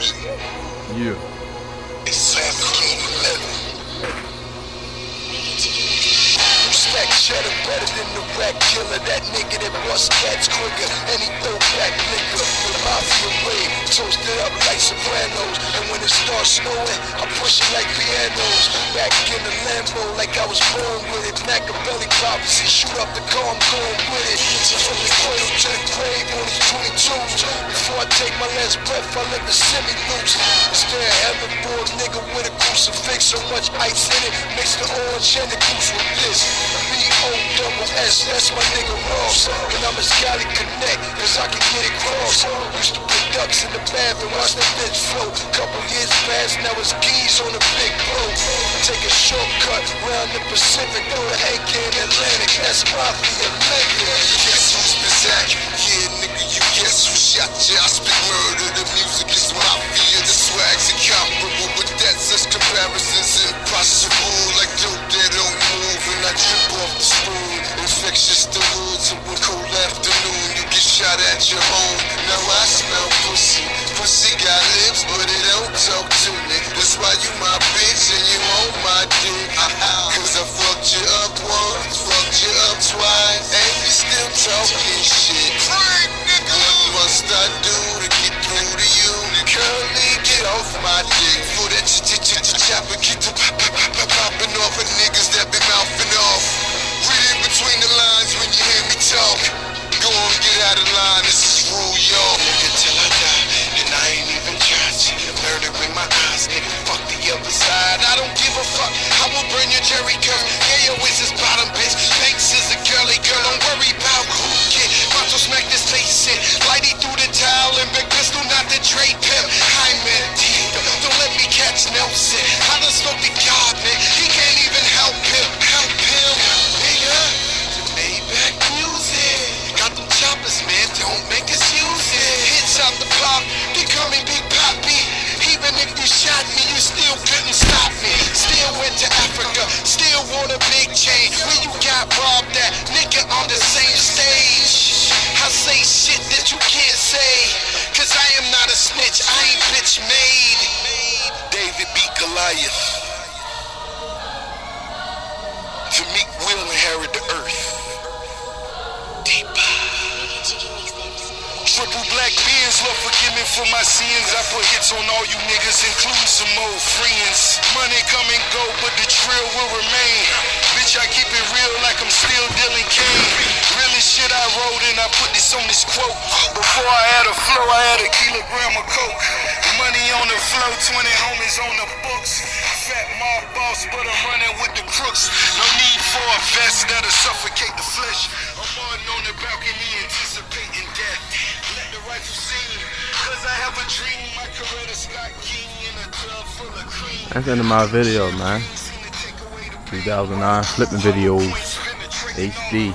music. Yeah. It's Lamborghini leather. You stack cheddar better than the rat killer. That nigga that bust cats quicker. And he throw back liquor. The mafia way, toasted up like sopranos. And when it starts snowing, I push it like pianos. Back in the Lambo like I was born with it. Machiavelli prophecy, shoot up the car, I'm going with it. From the cradle to the grave on these 22s. Before I take my last breath, I let the semi loose. Stare at heaven for a nigga with a crucifix. So much ice in it, mix the orange and the goose with this. B-O double S, that's my nigga Ross. And I'm a Scally Connect, cause I can get it cross. Used to put ducks in the bath and watch the bitch float. Couple years past, now it's keys on the big boat. Take a shortcut round the Pacific, through the AK Atlantic. That's mafia living. Guess who's Bizak? Yeah, nigga, you guess who shot you? I speak murder, the music is mafia, the swag's incomparable. But that's such comparisons impossible. Like dope that don't move, and I trip off the spoon. Infectious the woods of one cold afternoon. You get shot at your dick. For that ch ch ch ch chopper, get to pop pop pop pop popping off of niggas that be mouthing off. Read in between the lines when you hear me talk. Go on, get out of line. This is rule, y'all. Nigga, till I die, and I ain't even trying. The murder in my eyes, nigga. Fuck the other side. I don't give a fuck. I will burn your Jerry curve. I done spoke to God, man. Goliath. To meet will inherit the earth. Triple black beers, Lord forgive me for my sins. I put hits on all you niggas, including some old friends. Money come and go, but the trail will remain. Bitch, I keep it real like I'm still dealing cane. Really shit I wrote and I put this on this quote. Before I had a flow, I had a kilogram of coke. Money on the flow, 20 homies on the books. Fat mob boss, but I'm running with the crooks. No need for a vest that'll suffocate the flesh. I'm on on the balcony anticipating death. Let the rifle sing, cause I have a dream. My Coretta Scott King in a tub full of cream. That's the end of my video, man. 2009 flipping videos, HD,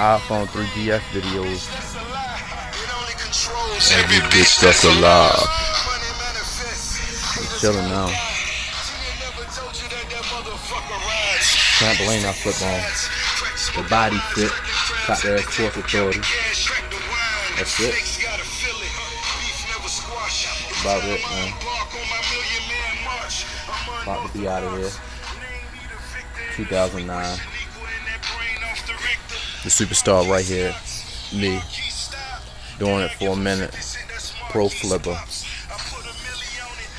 iPhone 3GS videos. Every bitch that's alive. Chilling now. Trampoline I flip on. The body fit. Top ass fourth authority. That's it. About it, man. About to be out of here. 2009. The superstar right here. Me. Doing it for a minute. Pro flipper.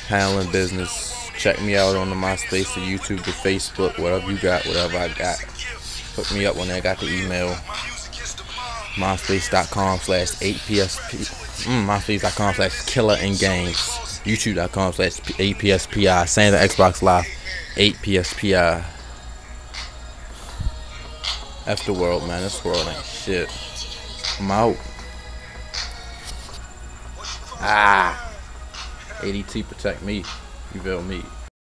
Handling business. Check me out on the MySpace, the YouTube, the Facebook, whatever you got, whatever I got. Hook me up when I got the email. MySpace.com slash 8PSP. Mm, MySpace.com slash killangames. YouTube.com slash 8PSPI. Same the Xbox Live. 8PSPI. F the world, man. This world ain't shit. I'm out. Ah. ADT protect me. You me?